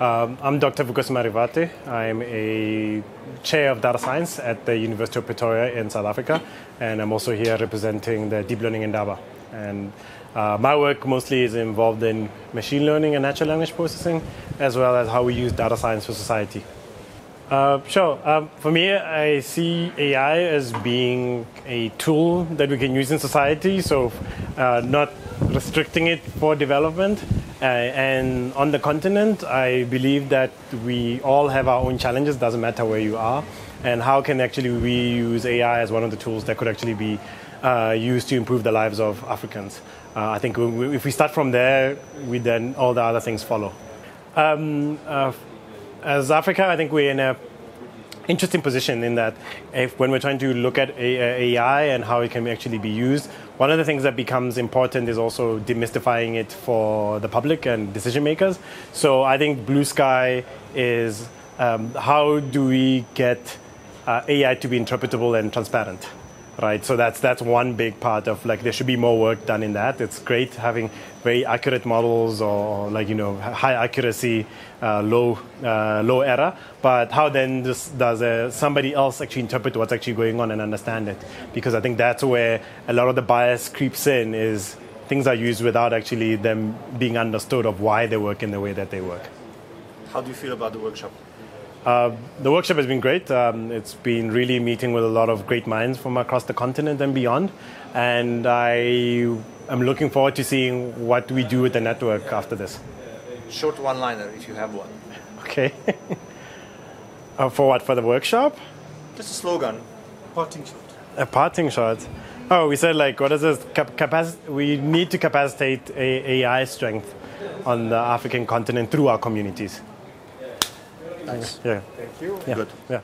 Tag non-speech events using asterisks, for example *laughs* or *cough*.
Um, I'm Dr. Vukosi Marivate. I'm a chair of data science at the University of Pretoria in South Africa, and I'm also here representing the deep learning Indaba. And uh, my work mostly is involved in machine learning and natural language processing, as well as how we use data science for society. Uh, sure. Um, for me, I see AI as being a tool that we can use in society, so uh, not restricting it for development. Uh, and on the continent, I believe that we all have our own challenges, doesn't matter where you are. And how can actually we use AI as one of the tools that could actually be uh, used to improve the lives of Africans? Uh, I think if we start from there, we then all the other things follow. Um, uh, as Africa, I think we're in a interesting position in that if when we're trying to look at AI and how it can actually be used, one of the things that becomes important is also demystifying it for the public and decision makers. So I think Blue Sky is um, how do we get uh, AI to be interpretable and transparent? Right? So that's that's one big part of like there should be more work done in that. It's great having very accurate models or like you know high accuracy, uh, low uh, low error. But how then does, does uh, somebody else actually interpret what's actually going on and understand it? Because I think that's where a lot of the bias creeps in. Is things are used without actually them being understood of why they work in the way that they work. How do you feel about the workshop? Uh, the workshop has been great. Um, it's been really meeting with a lot of great minds from across the continent and beyond. And I am looking forward to seeing what we do with the network after this. Short one liner, if you have one. Okay. *laughs* uh, for what? For the workshop? Just a slogan. Parting shot. A parting shot. Oh, we said like, what is this? Cap- capac- we need to capacitate a- AI strength on the African continent through our communities. Nice. Yeah. Thank you. Yeah. Good. Yeah.